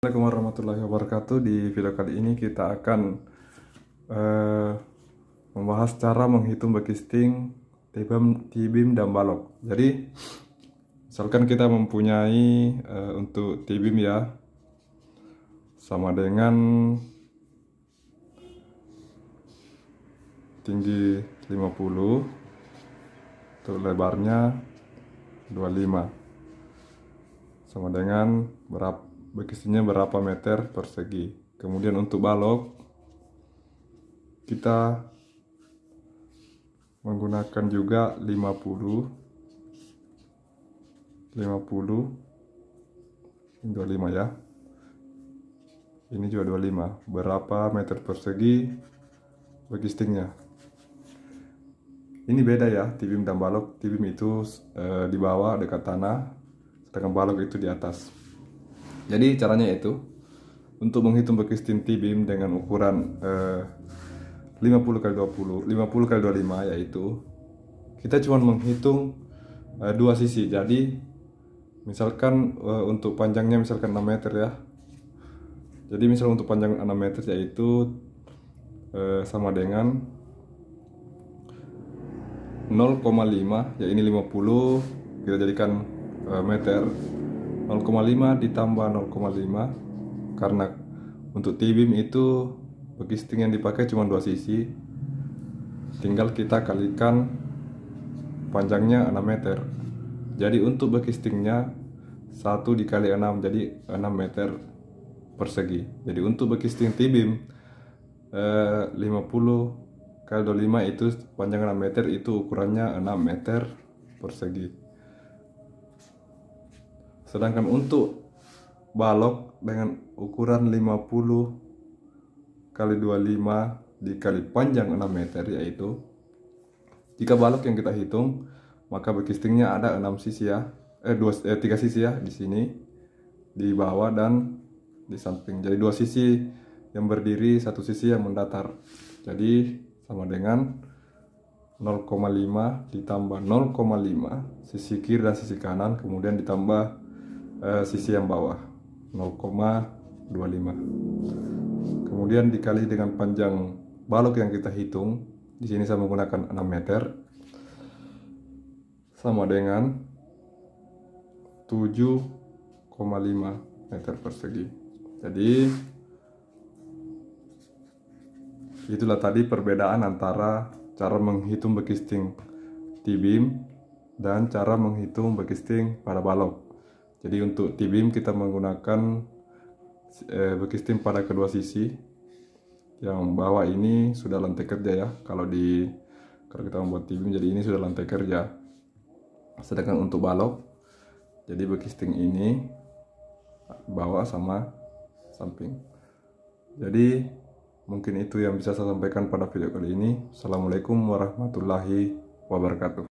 Assalamualaikum warahmatullahi wabarakatuh. Di video kali ini kita akan eh, membahas cara menghitung bekisting tibim, tibim dan balok. Jadi, misalkan kita mempunyai eh, untuk tibim ya, sama dengan tinggi 50, untuk lebarnya 25, sama dengan berapa bekistingnya berapa meter persegi. Kemudian untuk balok kita menggunakan juga 50 50 25 ya. Ini juga 25. Berapa meter persegi bekistingnya? Ini beda ya, tibim dan balok. Tibim itu e, di bawah dekat tanah, sedangkan balok itu di atas. Jadi caranya itu untuk menghitung bekisting tibim dengan ukuran eh, 50 kali 20, 50 kali 25 yaitu kita cuma menghitung eh, dua sisi. Jadi misalkan eh, untuk panjangnya misalkan 6 meter ya. Jadi misal untuk panjang 6 meter yaitu eh, sama dengan 0,5 ya ini 50 kita jadikan eh, meter 0,5 ditambah 0,5 karena untuk T-beam itu bekisting yang dipakai cuma dua sisi. Tinggal kita kalikan panjangnya 6 meter. Jadi untuk bekistingnya 1 dikali 6 jadi 6 meter persegi. Jadi untuk bekisting T-beam eh, 50 kali 25 itu panjang 6 meter itu ukurannya 6 meter persegi Sedangkan untuk balok dengan ukuran 50 kali 25 dikali panjang 6 meter yaitu jika balok yang kita hitung maka bekistingnya ada 6 sisi ya. Eh dua eh, tiga sisi ya di sini di bawah dan di samping. Jadi dua sisi yang berdiri satu sisi yang mendatar. Jadi sama dengan 0,5 ditambah 0,5 sisi kiri dan sisi kanan kemudian ditambah uh, sisi yang bawah 0,25 kemudian dikali dengan panjang balok yang kita hitung di sini saya menggunakan 6 meter. Sama dengan 7,5 meter persegi jadi itulah tadi perbedaan antara cara menghitung bekisting T-beam dan cara menghitung bekisting pada balok jadi untuk T-beam kita menggunakan eh, bekistim pada kedua sisi. Yang bawah ini sudah lantai kerja ya. Kalau di kalau kita membuat T-beam jadi ini sudah lantai kerja. Sedangkan untuk balok jadi bekisting ini bawah sama samping. Jadi mungkin itu yang bisa saya sampaikan pada video kali ini. Assalamualaikum warahmatullahi wabarakatuh.